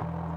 you